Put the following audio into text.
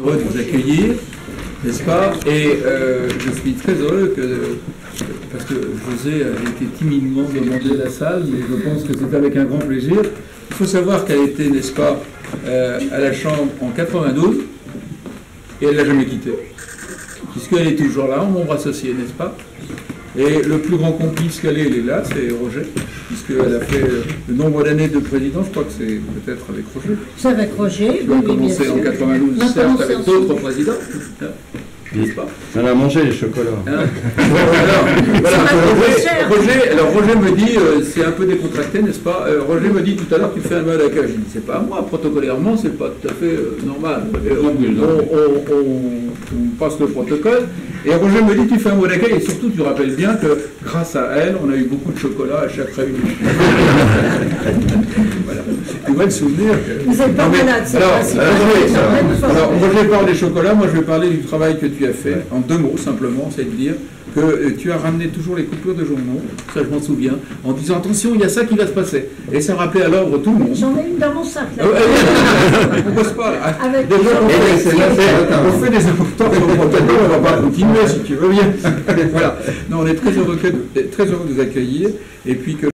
heureux de vous accueillir, n'est-ce pas? Et euh, je suis très heureux que, parce que José a été timidement demandé la salle, mais je pense que c'est avec un grand plaisir. Il faut savoir qu'elle était, n'est-ce pas, euh, à la Chambre en 92, et elle l'a jamais quitté, puisqu'elle est toujours là, en membre associé, n'est-ce pas? Et le plus grand complice qu'elle est, il est là, c'est Roger, puisqu'elle a fait euh, le nombre d'années de président, je crois que c'est peut-être avec Roger. C'est avec Roger, Tu as oui, oui, bien commencé sûr. en 92, On a certes, avec d'autres présidents, hein, n'est-ce pas On a mangé les chocolats. Hein alors, voilà, Roger, alors Roger me dit, euh, c'est un peu décontracté, n'est-ce pas Euh, Roger me dit tout à l'heure, tu fais un mal à la cage. Je dis, c'est pas à moi, protocolairement, c'est pas tout à fait euh, normal. Et on, on- on- on- on passe le protocole. Et Roger me dit, tu fais un mot d'accueil, et surtout, tu rappelles bien que grâce à elle, on a eu beaucoup de chocolat à chaque réunion. voilà. Tu vois le souvenir que- Vous êtes pas Non, mais- malade, c'est alors, alors, alors, Roger parle des chocolats, moi je vais parler du travail que tu as fait, en deux mots simplement, c'est de dire que euh, tu as ramené toujours les coupures de journaux, ça je m'en souviens, en disant attention, il y a ça qui va se passer. Et ça rappelait à l'ordre tout le monde. J'en ai une dans mon sac, là. Ah ouais, on bosse pas là. Avec Déjà, on fait des importants continuer si tu veux bien. voilà. Non, on est très heureux, que- très heureux de vous accueillir et puis que